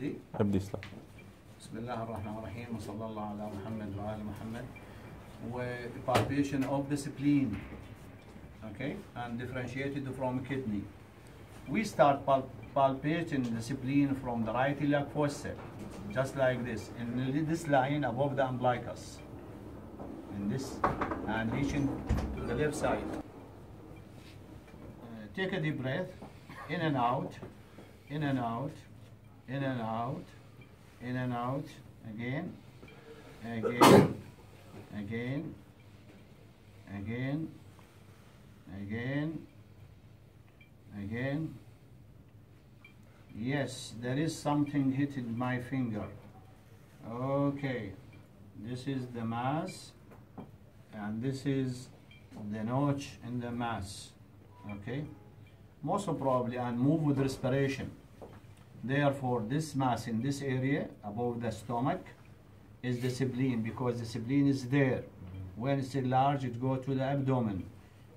ابدي ابدي اسلام بسم الله الرحمن الرحيم وصلى الله على محمد وآل محمد و palpation of the spleen okay and differentiated from kidney we start pal- palpating the spleen from the right iliac fossa just like this in this line above the umbilicus in this and reaching to the left side Uh, take a deep breath in and out in and out in and out in and out again again again again again again. Yes there is something hitting my finger. Okay this is the mass and this is the notch in the mass. Okay? Most probably and move with respiration Therefore, this mass in this area above the stomach is the spleen because the spleen is there. When it's enlarged, it go to the abdomen.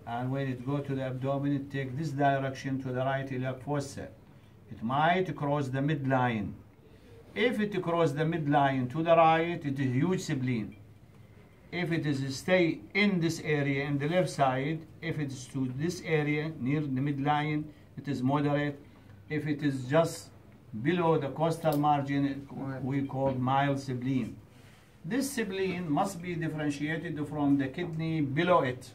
And when it go to the abdomen, it take this direction to the right iliac fossa. It might cross the midline. If it cross the midline to the right, it is huge spleen. If it is stay in this area in the left side, if it is to this area near the midline, it is moderate. If it is just below the costal margin, we call mild spleen. This spleen must be differentiated from the kidney below it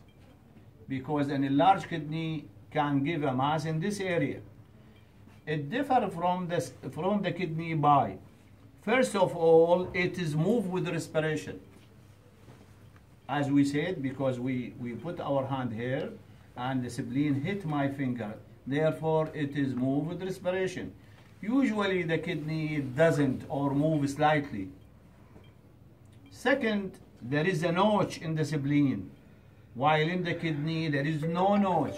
because an enlarged kidney can give a mass in this area. It differs from the, from the kidney by, first of all, it is moved with respiration. As we said, because we, we put our hand here and the spleen hit my finger, therefore it is moved with respiration usually the kidney doesn't or move slightly. Second, there is a notch in the spleen, while in the kidney there is no notch.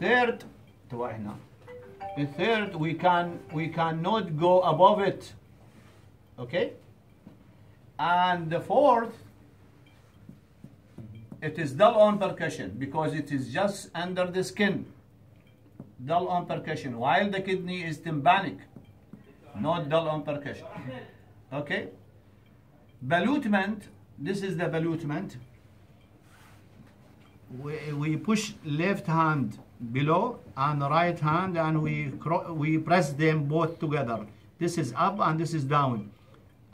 Third, the third we can we cannot go above it. Okay? And the fourth, it is dull on percussion because it is just under the skin dull on percussion, while the kidney is tympanic, not dull on percussion. Okay? Ballottement, this is the ballottement. We, we push left hand below and right hand and we, we press them both together. This is up and this is down.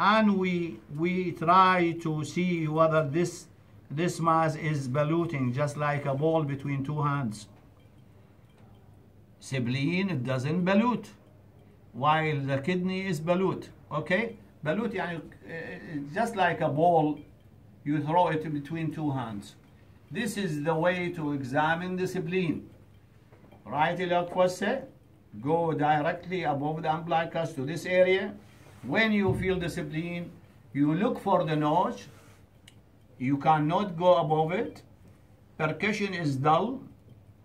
And we, we try to see whether this, this mass is ballooting just like a ball between two hands spleen it doesn't ballot while the kidney is ballot okay ballot يعني uh, just like a ball you throw it between two hands this is the way to examine the spleen right iliac fossa go directly above the umbilicus to this area when you feel the spleen you look for the notch you cannot go above it percussion is dull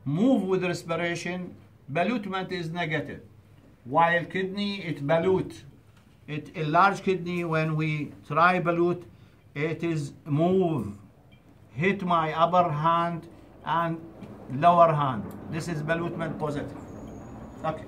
move with respiration ballottement is negative. While kidney, it balut. It a large kidney, when we try balut, it is move, hit my upper hand and lower hand. This is ballottement positive. Okay.